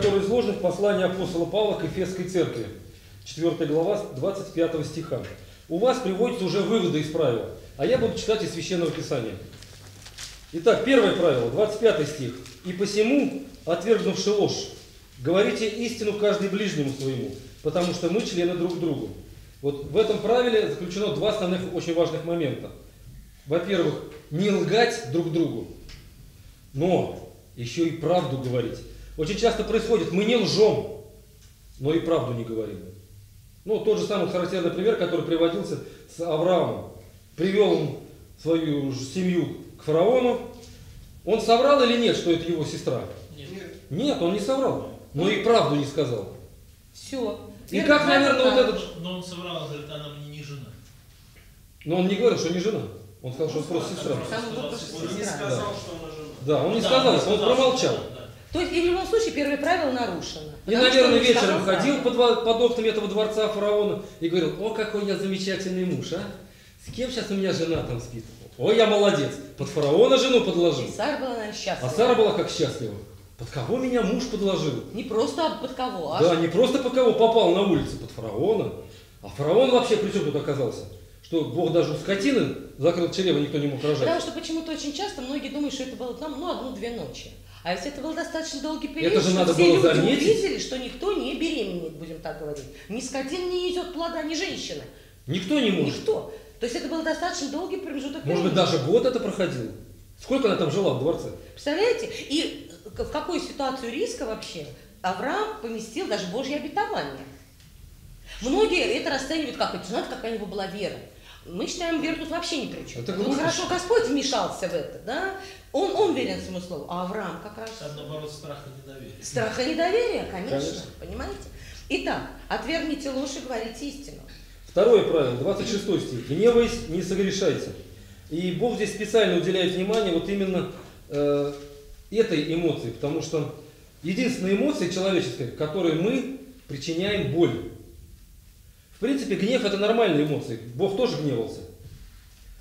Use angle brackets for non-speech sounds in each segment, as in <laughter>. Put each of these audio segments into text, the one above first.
Которые изложены в послании апостола Павла к Ефесской церкви, 4 глава, 25 стиха. У вас приводятся уже выводы из правил, а я буду читать из Священного Писания. Итак, первое правило, 25 стих. «И посему, отвергнувши ложь, говорите истину каждый ближнему своему, потому что мы члены друг другу». Вот в этом правиле заключено два основных очень важных момента. Во-первых, не лгать друг другу, но еще и правду говорить. Очень часто происходит, мы не лжем, но и правду не говорим. Ну, тот же самый характерный пример, который приводился с Авраамом. Привел он свою семью к фараону. Он соврал или нет, что это его сестра? Нет. Нет, он не соврал, но и правду не сказал. Все. И как, наверное, вот этот... Но он соврал, говорит, она мне не жена. Но он не говорил, что не жена. Он сказал, что он просто сестра. Он не сказал, что она жена. Да, он не сказал, он промолчал. То есть, и в любом случае, первое правило нарушено. И, наверное, вечером ходил под, под окнами этого дворца фараона и говорил, о, какой я замечательный муж, а? С кем сейчас у меня жена там спит? Ой, я молодец. Под фараона жену подложил. И Сара была, наверное, А счастлива. Сара была как счастлива. Под кого меня муж подложил? Не просто а под кого, а Да, не просто под кого попал на улице, под фараона. А фараон вообще при чем тут оказался? Что Бог даже у скотины закрыл чрево, никто не мог рожать. Потому что почему-то очень часто многие думают, что это было там, ну, одну-две ночи. А если это был достаточно долгий период, Это же надо все было люди заметить. увидели, что никто не беременеет, будем так говорить. Ни скотина не несет плода, ни женщина. Никто не может. Никто. То есть это был достаточно долгий промежуток Может быть, времени. даже год это проходило. Сколько она там жила в дворце? Представляете? И в какую ситуацию риска вообще Авраам поместил даже Божье обетование. Многие это расценивают как, это знаете, какая у него была вера. Мы считаем, вера тут вообще ни при чем. Это ну хорошо, Господь вмешался в это, да? Он, он верен своему слову. А Авраам как раз Там, наоборот, страх и недоверие. страх и недоверие, конечно, Конечно. понимаете? Итак, отвергните ложь и говорите истину. Второе правило, 26 стих. Гневаясь, не согрешайте. И Бог здесь специально уделяет внимание вот именно э, этой эмоции, потому что единственная эмоция человеческая, которой мы причиняем боль. В принципе, гнев это нормальная эмоция. Бог тоже гневался.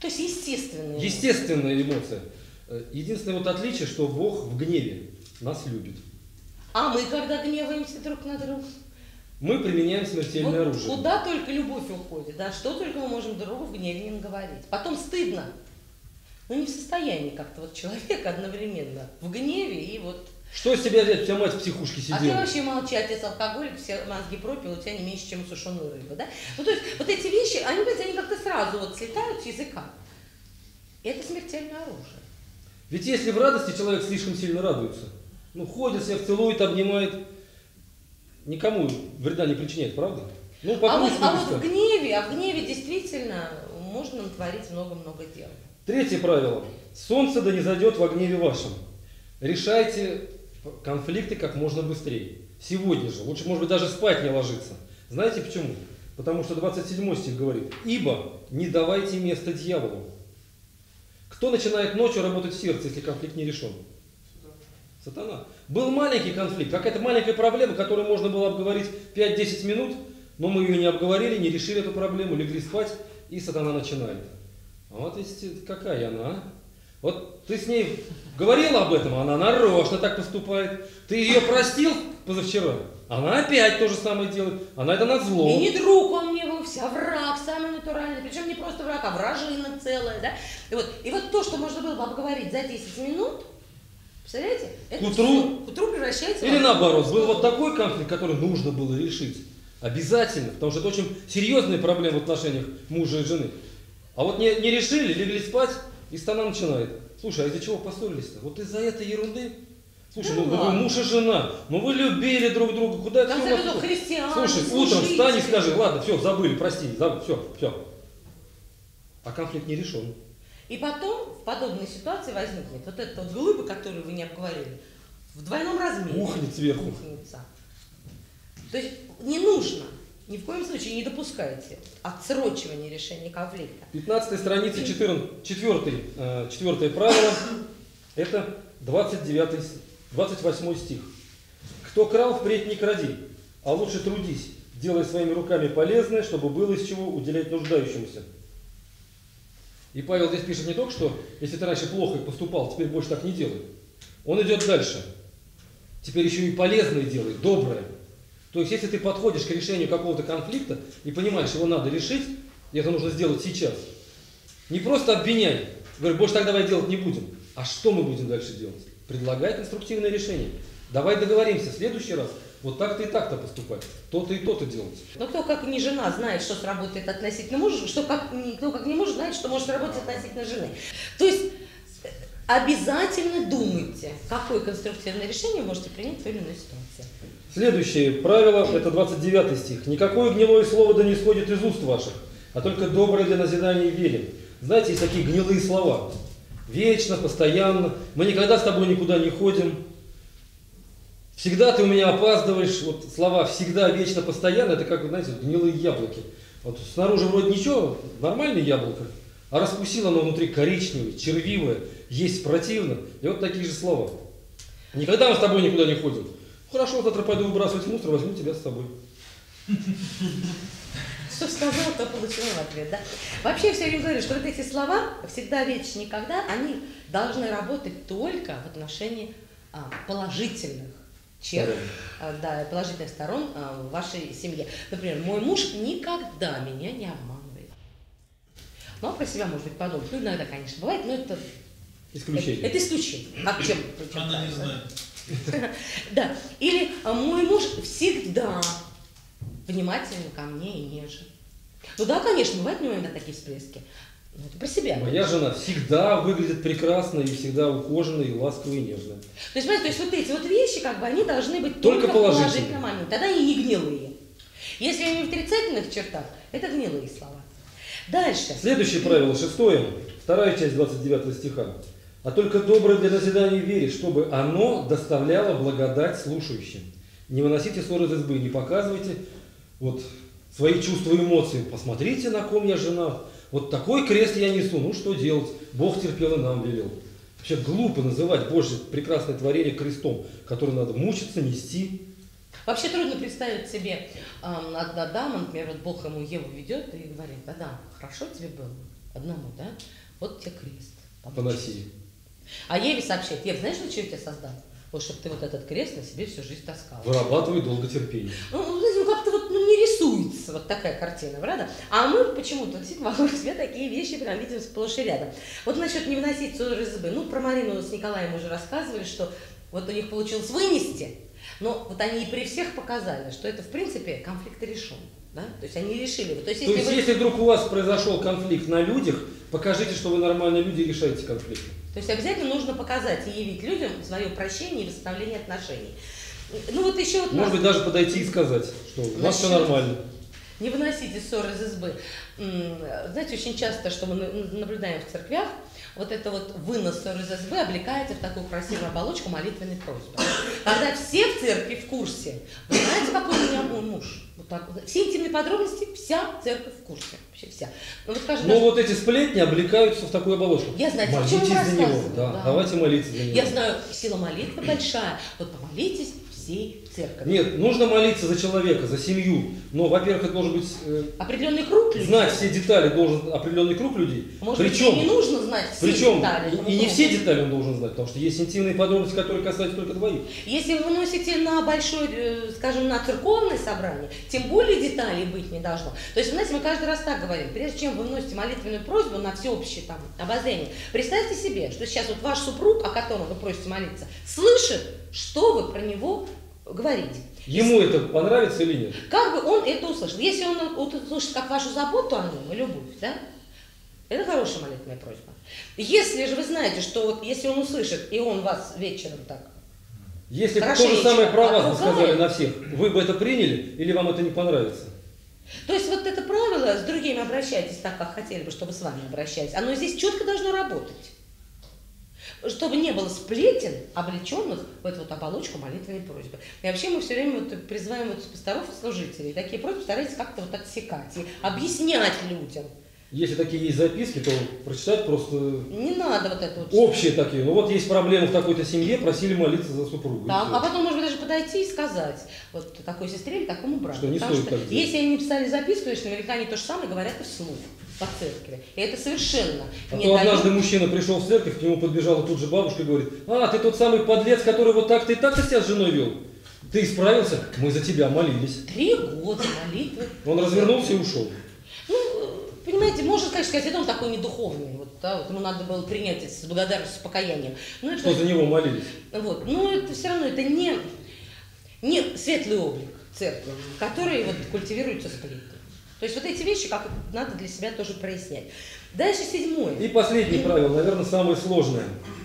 То есть естественные. Естественная эмоция. Э, Единственное вот отличие, что Бог в гневе нас любит. А мы когда гневаемся друг на друга? Мы применяем смертельное Вот оружие. Куда только любовь уходит, да, что только мы можем другу в гневе не говорить. Потом стыдно. Но не в состоянии как-то вот человек <laughs> одновременно в гневе и вот... Что с тебя взять? У тебя мать в психушке А ты сидела. вообще молчи, отец алкоголик, все мозги пропил, у тебя не меньше, чем у сушеной рыбы, да? Ну, то есть вот эти вещи, они, они как-то сразу вот слетают с языка. И это смертельное оружие. Ведь если в радости человек слишком сильно радуется, ну ходит, всех целует, обнимает, никому вреда не причиняет, правда? Ну, А вот, а вот в гневе, а в гневе действительно можно натворить много-много дел. Третье правило. Солнце да не зайдет во гневе вашем. Решайте конфликты как можно быстрее. Сегодня же. Лучше, может быть, даже спать не ложиться. Знаете почему? Потому что 27 стих говорит, «Ибо не давайте место дьяволу». Кто начинает ночью работать в сердце, если конфликт не решен? Сатана. Был маленький конфликт, какая-то маленькая проблема, которую можно было обговорить 5-10 минут, но мы ее не обговорили, не решили эту проблему, легли спать, и сатана начинает. А вот есть какая она, а? Вот ты с ней говорил об этом, она нарочно так поступает. Ты ее простил позавчера, она опять то же самое делает. Она это на зло. И не друг он вовсе, а враг самый натуральный. Причем не просто враг, а вражина целая, да? И вот, и вот то, что можно было бы обговорить за 10 минут, представляете? Это К утру? к утру превращается Или наоборот, был вот такой конфликт, который нужно было решить. Обязательно, потому что это очень серьезная проблема в отношениях мужа и жены. А вот не, не решили, легли спать, и стана начинает. Слушай, а из-за чего поссорились-то? Вот из-за этой ерунды? Слушай, Да ну вы муж и жена, ну вы любили друг друга, куда это всё у вас Слушай, утром встань и скажи, ладно, все, забыли, прости, забыли, все, все. А конфликт не решен. И потом в подобной ситуации возникнет вот эта вот глыба, которую вы не обговорили, в двойном размере. Ухнет сверху. Ухнется. То есть не нужно, ни в коем случае не допускайте отсрочивания решения конфликта. 15 страница, 14, 4, э, четвертое правило, это 29, с- 28 стих. Кто крал, впредь не кради, а лучше трудись, делай своими руками полезное, чтобы было из чего уделять нуждающемуся. И Павел здесь пишет не только, что если ты раньше плохо поступал, теперь больше так не делай. Он идет дальше. теперь еще и полезное делай, доброе. То есть, если ты подходишь к решению какого-то конфликта и понимаешь, его надо решить, и это нужно сделать сейчас, не просто обвиняй, говори, больше так давай делать не будем, а что мы будем дальше делать? Предлагай конструктивное решение. Давай договоримся в следующий раз, вот так-то и так-то поступать, то-то и то-то делать. Но кто как не жена знает, что сработает относительно мужа, что как, кто как не муж знает, что может сработать относительно жены. То есть э, обязательно думайте, какое конструктивное решение можете принять в той или иной ситуации. Следующее правило, это 29 стих. «Никакое гнилое слово да не исходит из уст ваших, а только доброе для назидания вере». Знаете, есть такие гнилые слова. Вечно, постоянно. Мы никогда с тобой никуда не ходим. Всегда ты у меня опаздываешь. Вот слова «всегда», «вечно», «постоянно» это как, знаете, гнилые яблоки. Вот снаружи вроде ничего, нормальное яблоко, а раскусило оно внутри коричневое, червивое, есть противно. И вот такие же слова. Никогда мы с тобой никуда не ходим. Хорошо, завтра пойду выбрасывать мусор, возьму тебя с собой. Что сказал, то получил в ответ, да? Вообще, я все время говорю, что вот эти слова «всегда, вечно, никогда», они должны работать только в отношении а, положительных черт, Сторон. а, да, положительных сторон а, в вашей семье. Например, мой муж никогда меня не обманывает. Ну, а про себя, может быть, подумать. Ну, иногда, конечно, бывает, но это, Исключение. это, это исключение. А чем? Она не да? знает. <laughs> Да. Или а, мой муж всегда внимательный ко мне и нежен. Ну да, конечно, бывают иногда такие всплески. Но это про себя. Моя жена всегда выглядит прекрасно и всегда ухоженная, и ласковая, и нежная. То есть, понимаете, то есть вот эти вот вещи, как бы, они должны быть Только только, в положительные. положительном моменте. Тогда они не гнилые. Если они в отрицательных чертах, это гнилые слова. Дальше. Следующее правило, шестое, вторая часть 29 стиха. А только доброе для назидания вере, чтобы оно доставляло благодать слушающим. Не выносите ссоры из избы, не показывайте вот, свои чувства и эмоции. Посмотрите, на ком я жена. Вот такой крест я несу. Ну что делать? Бог терпел и нам велел. Вообще глупо называть Божье прекрасное творение крестом, который надо мучиться, нести. Вообще трудно представить себе эм, одна дама, например, вот Бог ему Еву ведет и говорит, Адам, хорошо тебе было одному, да? Вот тебе крест. Поноси. А Еве сообщает, Ев, знаешь, для чего я тебя создал? Вот, чтобы ты вот этот крест на себе всю жизнь таскал. Вырабатывай долготерпение. Ну, ну, знаете, ну, как-то вот ну, не рисуется вот такая картина, правда? А мы почему-то действительно вокруг себя такие вещи прям видим сплошь и рядом. Вот насчет не выносить ссоры из избы. Ну, про Марину с Николаем уже рассказывали, что вот у них получилось вынести, но вот они и при всех показали, что это, в принципе, конфликт решен. Да? То есть они решили. То есть, То если есть, вы... если вдруг у вас произошел конфликт на людях, покажите, что вы нормальные люди и решаете конфликты. То есть обязательно нужно показать и явить людям свое прощение и восстановление отношений. Ну вот еще вот Может быть, даже подойти и сказать, что у нас все нормально. Не выносите ссоры из избы. Знаете, очень часто, что мы на- наблюдаем в церквях, вот это вот вынос ссоры из избы облекается в такую красивую оболочку молитвенной просьбы. Когда все в церкви в курсе, вы знаете, какой у меня мой муж? Вот так. Все интимные подробности, вся церковь в курсе. Вообще вся. Ну вот скажем, Но даже- вот эти сплетни облекаются в такую оболочку. Я знаю, Молитесь за него. Да, да. давайте молиться за него. я знаю, сила молитвы большая. Вот помолитесь всей церковью. Нет, нужно молиться за человека, за семью. Но, во-первых, это должен быть э, Определенный круг людей. знать все детали должен определенный круг людей. Может быть, причем, и не нужно знать все причем детали. и, и не все детали он должен знать, потому что есть интимные подробности, которые касаются только двоих. Если вы выносите на большое, э, скажем, на церковное собрание, тем более деталей быть не должно. То есть, знаете, мы каждый раз так говорим, прежде чем вы вносите молитвенную просьбу на всеобщее там обозрение, представьте себе, что сейчас вот ваш супруг, о котором вы просите молиться, слышит, что вы про него говорите. Ему это понравится или нет? Как бы он это услышал? Если он услышит как вашу заботу о нем и любовь, да? Это хорошая молитвенная просьба. Если же вы знаете, что вот если он услышит, и он вас вечером так Если бы то же самое про вас сказали на всех, вы бы это приняли или вам это не понравится? То есть вот это правило, с другими обращайтесь так, как хотели бы, чтобы с вами обращались, оно здесь четко должно работать. Чтобы не было сплетен, облеченных в эту вот оболочку молитвенной просьбы. И вообще мы все время вот призываем вот пасторов и служителей. Такие просьбы старайтесь как-то вот отсекать и объяснять людям. Если такие есть записки, то прочитать просто Не надо вот это вот. общие такие. Ну вот есть проблемы в такой-то семье, просили молиться за супругу. всё. а потом, может быть, даже подойти и сказать вот такой сестре или такому брату. Что не Потому стоит что так делать. если они не писали записку, значит, наверняка они то же самое говорят и вслух. По церкви. И это совершенно А не то дает- однажды мужчина пришел в церковь, к нему подбежала тут же бабушка и говорит, а, ты тот самый подлец, который вот так-то и так-то себя с женой вел. Ты исправился? Мы за тебя молились. Три года молитвы. Он развернулся и ушел. Ну, понимаете, можно, конечно, сказать, это он такой недуховный. Вот, да, вот ему надо было принять это с благодарностью, с покаянием. Но это, Что за него молились? вот, но это все равно, это не, не светлый облик церкви, который вот культивируется сплетни. То есть вот эти вещи как надо для себя тоже прояснять. Дальше седьмое. И последнее правило, наверное, самое сложное.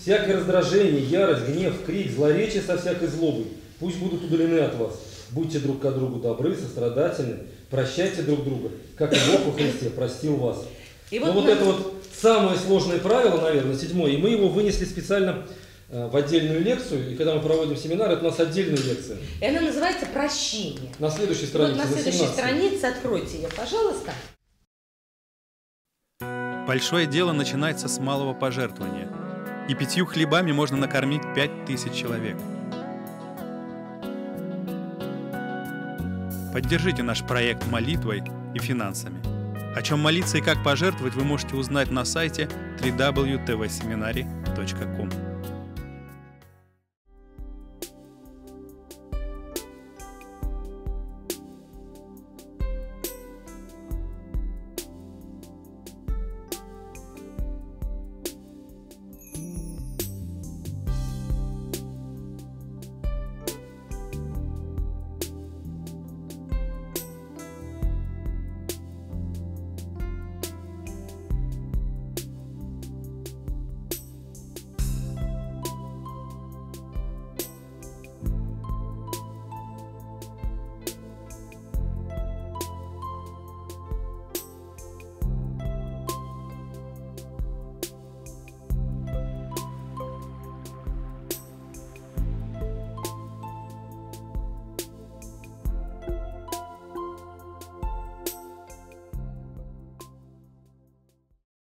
Всякое раздражение, ярость, гнев, крик, злоречие со всякой злобой пусть будут удалены от вас. Будьте друг к другу добры, сострадательны, прощайте друг друга, как и Бог во Христе простил вас. И ну вот на- это вот самое сложное правило, наверное, седьмое, и мы его вынесли специально в отдельную лекцию, и когда мы проводим семинар, это у нас отдельная лекция. И она называется «Прощение». На следующей Вот странице, на следующей 17. странице откройте ее, пожалуйста. Большое дело начинается с малого пожертвования, и пятью хлебами можно накормить пять тысяч человек. Поддержите наш проект молитвой и финансами. О чем молиться и как пожертвовать вы можете узнать на сайте www.tvseminary.com.